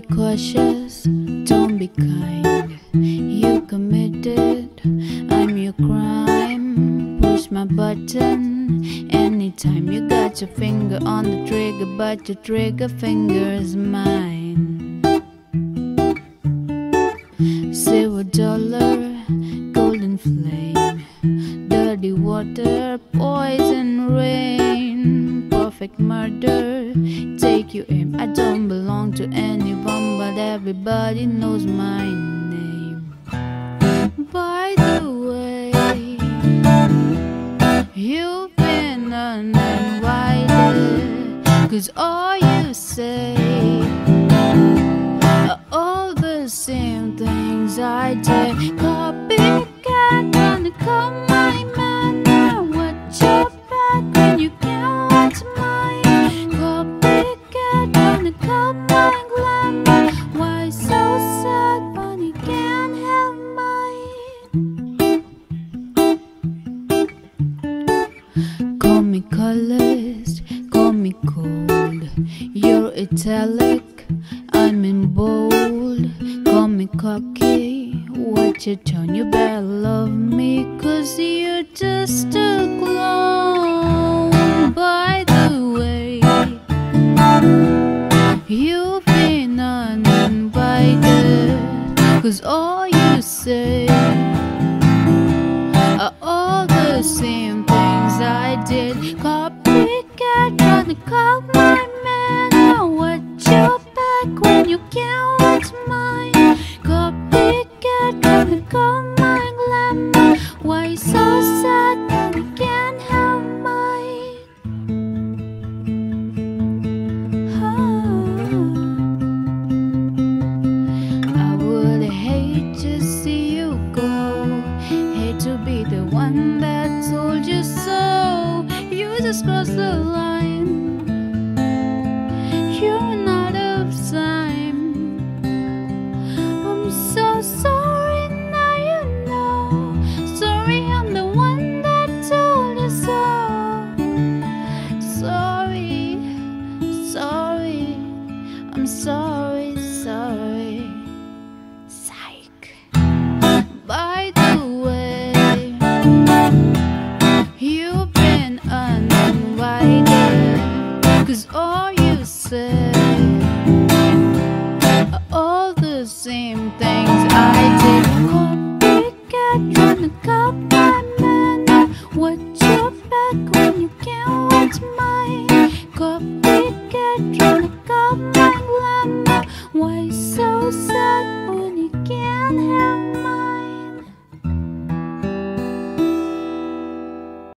cautious, don't be kind. You committed, I'm your crime. Push my button anytime you got your finger on the trigger, but your trigger finger is mine. Silver dollar, golden flame, dirty water, poison rain, perfect murder. Take you aim. I don't belong to but everybody knows my name. By the way, you've been uninvited, cause all you say are all the same things I did. Call me cold. You're italic, I'm in bold. Call me cocky, watch your tone. You better love me, cause you're just a clone. By the way, you've been uninvited, cause all you say to see you go Hate to be the one that told you so. You just crossed the line. to my. What's your back when you can't watch mine?